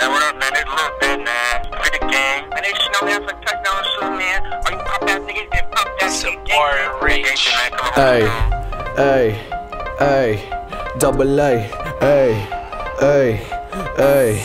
Man, what up, man? It's Lil Bit, man. For the gang. Man, they snow me for touchdown shoot, man. Or you pop that niggas and pop that shit. Support reach. Hey, hey, hey, double A, hey, hey, hey,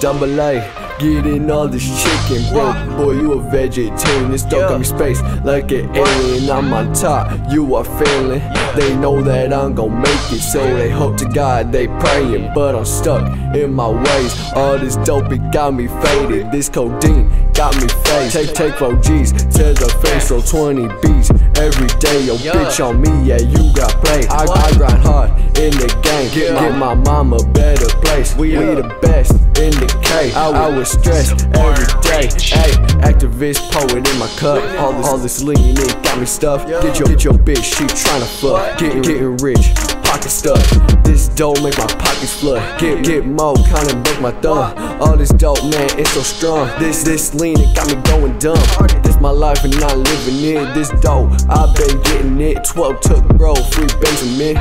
double A. Getting all this chicken, bro. Boy, you a vegetarian. This don't got me space like an alien. I'm on top, you are failing. They know that I'm gon' make it, so they hope to God they praying. But I'm stuck in my ways. All this dope, it got me faded. This codeine got me faded. Take, take 4 G's to the face, so 20 beats every day. Yo, bitch on me, yeah, you got played. I, I grind hard in the game. Get, get my mama a better place. We, we the best in the K. I, was stressed every day. Hey, Actavis poet in my cup. All this, all this lean, it got me stuffed. Get your, get your bitch, she tryna fuck. Getting, getting rich, pocket stuff. This dope make my pockets flood. Get, get more, kinda break my thumb. All this dope, man, it's so strong. This, this lean, it got me going dumb. This my life and not living it. This dope, i been getting it. 12 took, bro, free Benjamin.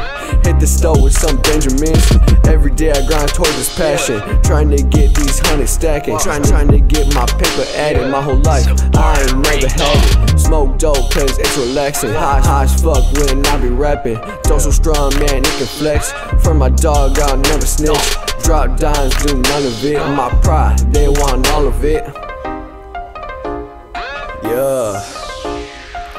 Hit the stove with some Benjamins. Every day I grind towards this passion. Trying to get these hundreds stacking. Trying, trying to get my paper added. My whole life, I ain't never had it. Smoke dope, cause it's relaxing. High, high as fuck when I be rapping. Don't so strong, man, it can flex. For my dog, I'll never snitch. Drop dimes, do none of it. My pride, they want all of it. Yeah.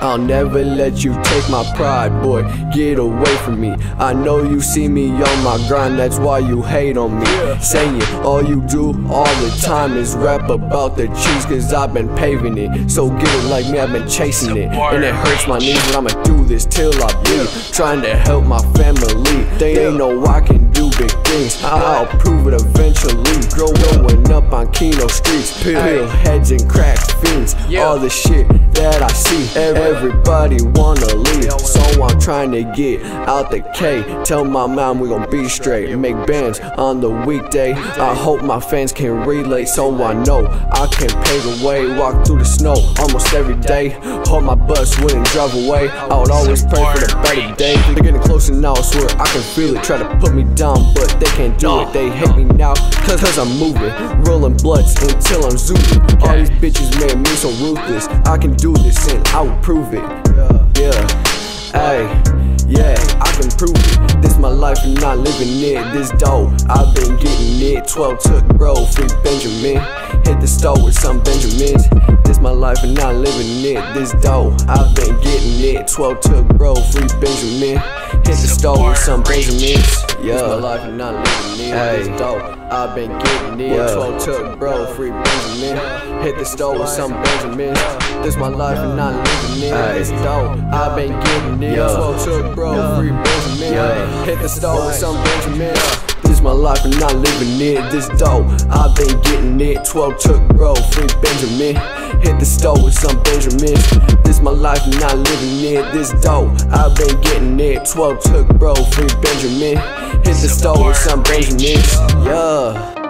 I'll never let you take my pride, boy. Get away from me. I know you see me on my grind, that's why you hate on me. Saying all you do all the time is rap about the cheese, cause I've been paving it. So get it like me, I've been chasing it. And it hurts my knees, but I'ma do this till I bleed. Trying to help my family. They ain't know I can do big things. I'll prove it eventually. Growing up on Kino streets, pill heads and crack fiends. All the shit that I see. Everybody wanna leave, so I'm trying to get out the K. Tell my mom we gon' be straight. Make bands on the weekday. I hope my fans can relate, so I know I can pave the way. Walk through the snow almost every day. Hope my bus wouldn't drive away. I would always pray for the better day. They're getting closer now, I swear I can feel it. Try to put me down, but they can't do it. They hate me now, cause, cause I'm moving. Rolling bloods until I'm zooming. All these bitches made me so ruthless. I can do this and I will prove it. Yeah, hey, yeah, I can prove it. This my life and not living it. This dope, I've been getting it. 12 took, bro, free Benjamin. Hit the store with some Benjamins. This my life and not living it. This dope, I've been getting it. 12 took, bro, free Benjamin. Hit the store with some Benjamins. Yeah, this my life and not living it. Hey, this dope, I've been getting it. 12 took, bro, free Benjamin. Hit the store with some Benjamins. This my life and not living it. It's dope, I've been getting it. 12 took, bro, free Benjamin. Hit the store with some Benjamins. My life and not living it. This dope, I've been getting it. 12 took, bro, free Benjamin. Hit the store with some Benjamins. This my life and not living it. This dope, I've been getting it. 12 took, bro, free Benjamin. Hit the store with some Benjamins. Yeah.